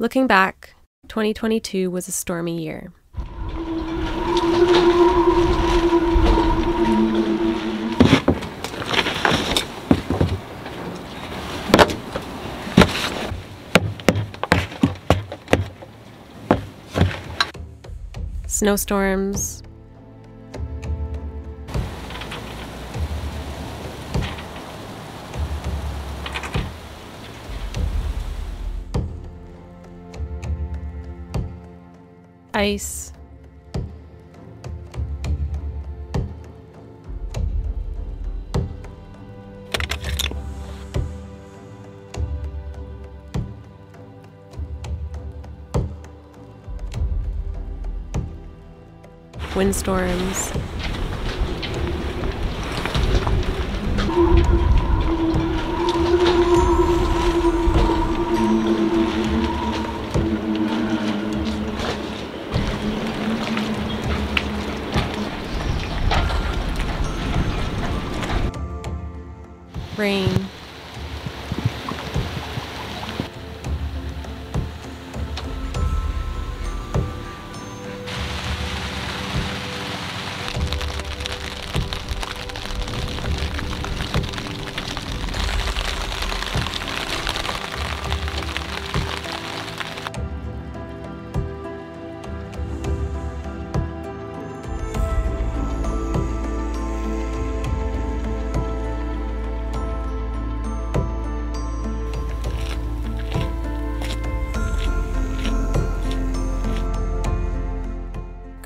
Looking back, 2022 was a stormy year. Snowstorms, ice. Windstorms.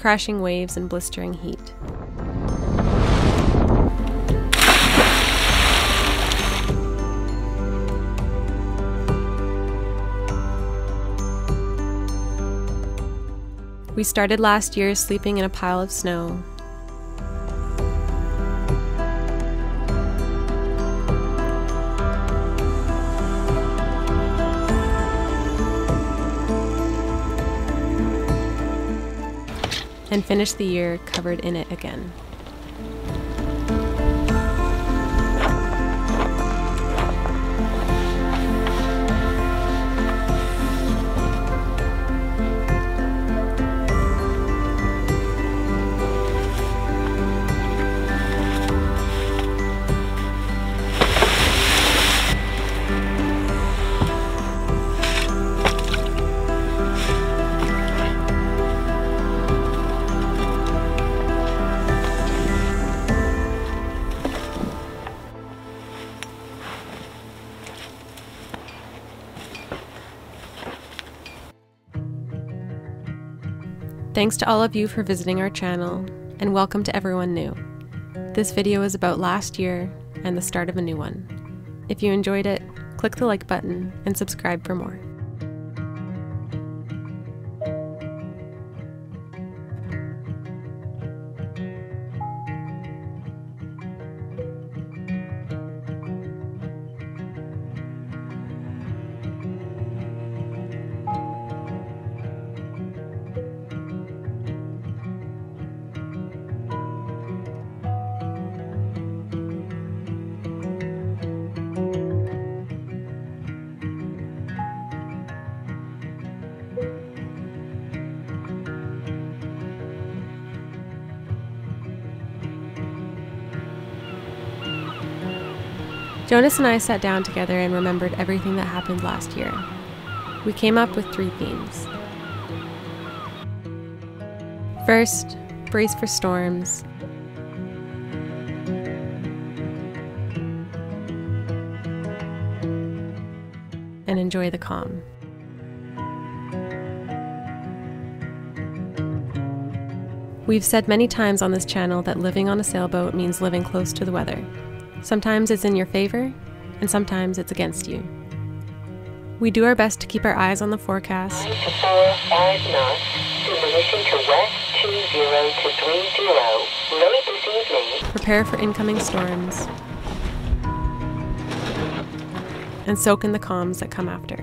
Crashing waves and blistering heat. We started last year sleeping in a pile of snow. And finish the year covered in it again. Thanks to all of you for visiting our channel, and welcome to everyone new. This video is about last year and the start of a new one. If you enjoyed it, click the like button and subscribe for more. Jonas and I sat down together and remembered everything that happened last year. We came up with three themes. First, brace for storms. And enjoy the calm. We've said many times on this channel that living on a sailboat means living close to the weather. Sometimes it's in your favor, and sometimes it's against you. We do our best to keep our eyes on the forecast. Nine to four, five knots. To west two zero to three zero. Late this evening. prepare for incoming storms, and soak in the calms that come after.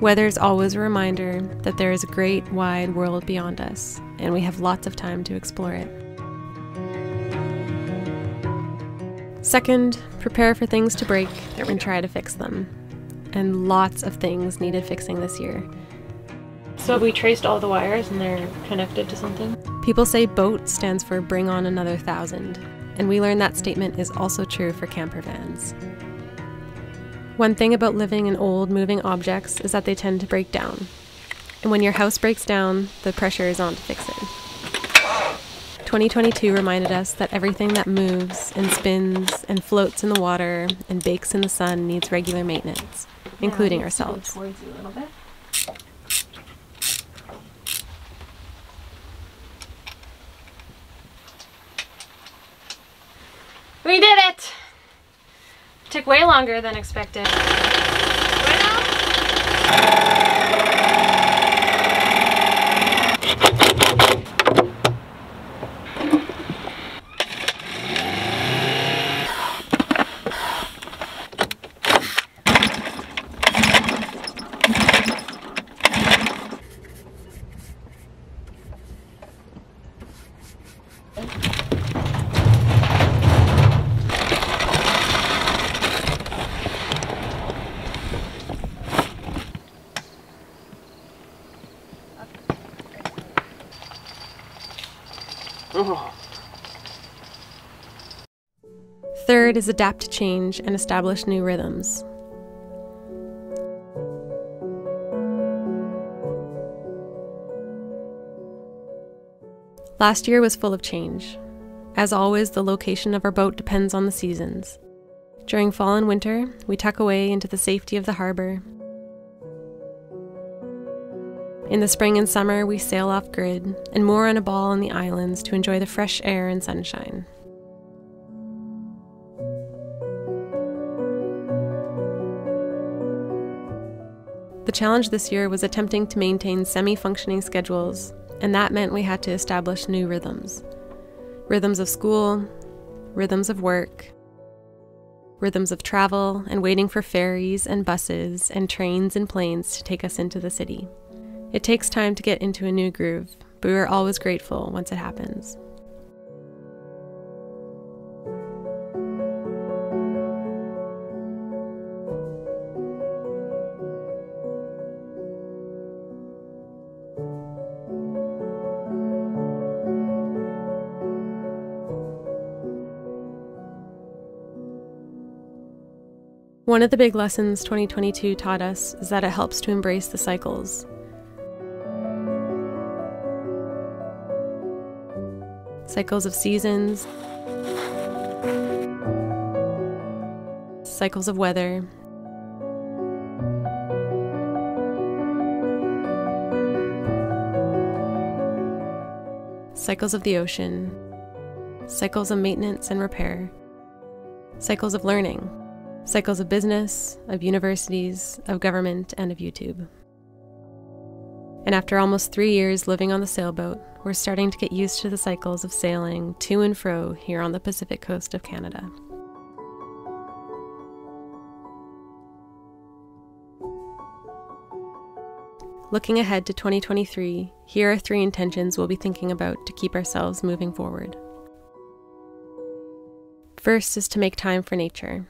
Weather is always a reminder that there is a great, wide world beyond us, and we have lots of time to explore it. Second, prepare for things to break and try to fix them. and lots of things needed fixing this year. So we traced all the wires and they're connected to something? People say BOAT stands for Bring On Another Thousand, and we learned that statement is also true for camper vans. One thing about living in old, moving objects is that they tend to break down. And when your house breaks down, the pressure is on to fix it. 2022 reminded us that everything that moves and spins and floats in the water and bakes in the sun needs regular maintenance, including ourselves. We did it! Took way longer than expected. Third is adapt to change and establish new rhythms. Last year was full of change. As always, the location of our boat depends on the seasons. During fall and winter, we tuck away into the safety of the harbor. In the spring and summer, we sail off grid and moor on a ball in the islands to enjoy the fresh air and sunshine. The challenge this year was attempting to maintain semi functioning schedules, and that meant we had to establish new rhythms rhythms of school, rhythms of work, rhythms of travel, and waiting for ferries and buses and trains and planes to take us into the city. It takes time to get into a new groove, but we are always grateful once it happens. One of the big lessons 2022 taught us is that it helps to embrace the cycles. Cycles of seasons, cycles of weather, cycles of the ocean, cycles of maintenance and repair, cycles of learning cycles of business, of universities, of government, and of YouTube. And after almost three years living on the sailboat, we're starting to get used to the cycles of sailing to and fro here on the Pacific coast of Canada. Looking ahead to 2023, here are three intentions we'll be thinking about to keep ourselves moving forward. First is to make time for nature.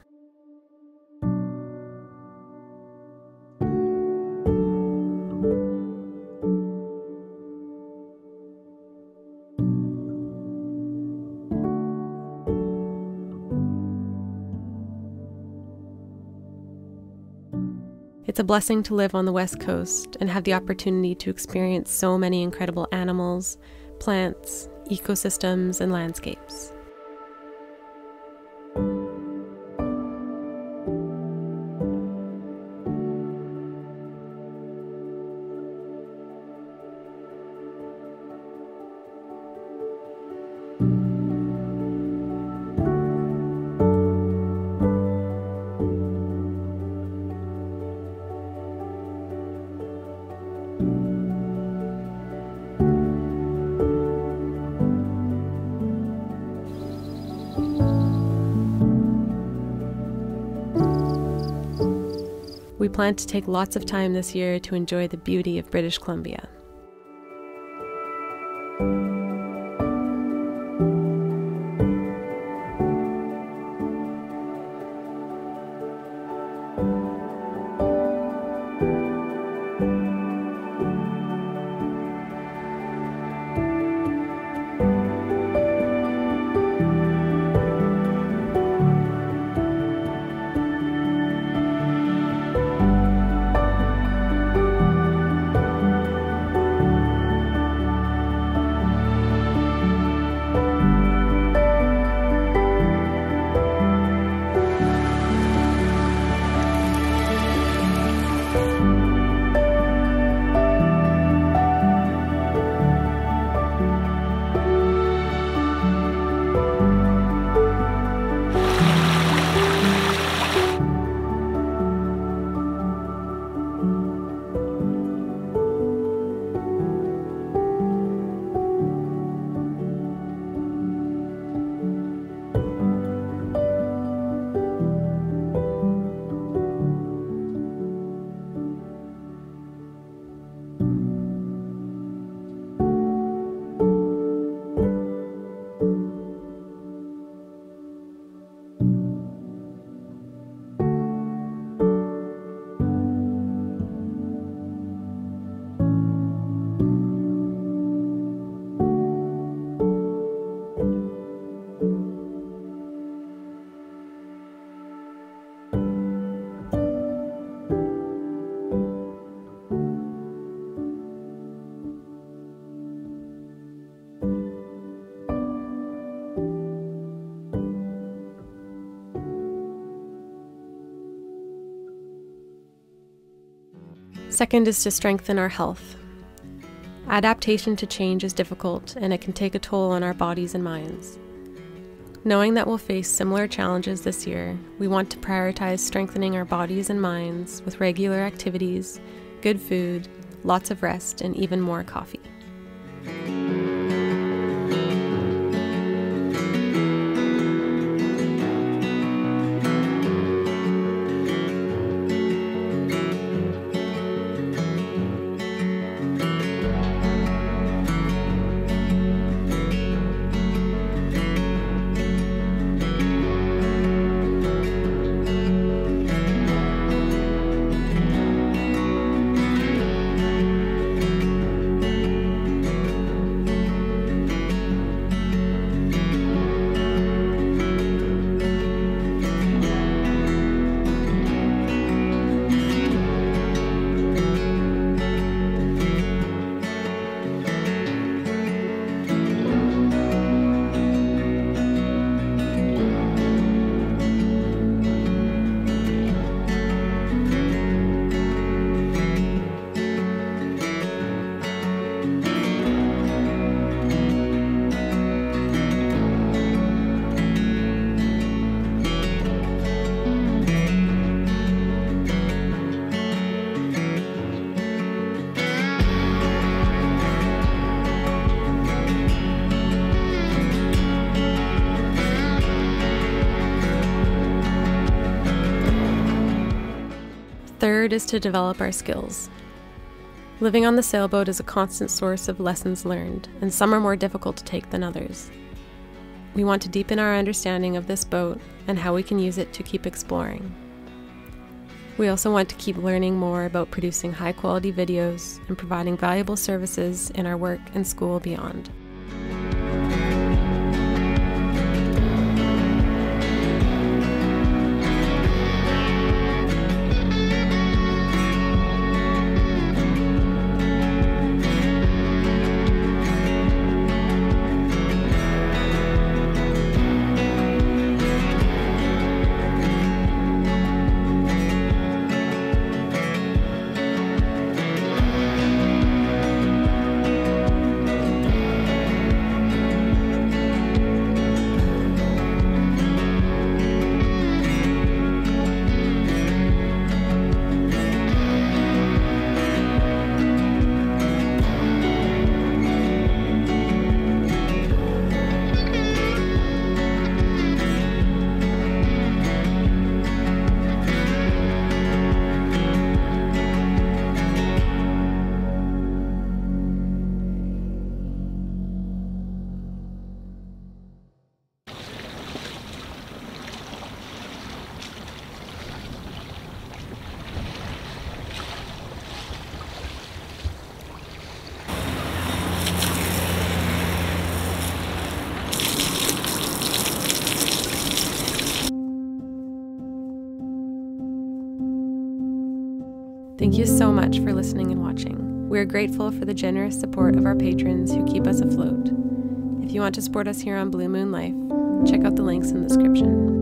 It's a blessing to live on the West Coast and have the opportunity to experience so many incredible animals, plants, ecosystems, and landscapes. We plan to take lots of time this year to enjoy the beauty of British Columbia. Second is to strengthen our health. Adaptation to change is difficult and it can take a toll on our bodies and minds. Knowing that we'll face similar challenges this year, we want to prioritize strengthening our bodies and minds with regular activities, good food, lots of rest, and even more coffee. Is to develop our skills. Living on the sailboat is a constant source of lessons learned, and some are more difficult to take than others. We want to deepen our understanding of this boat and how we can use it to keep exploring. We also want to keep learning more about producing high quality videos and providing valuable services in our work and school beyond. Thank you so much for listening and watching. We are grateful for the generous support of our patrons who keep us afloat. If you want to support us here on Blue Moon Life, check out the links in the description.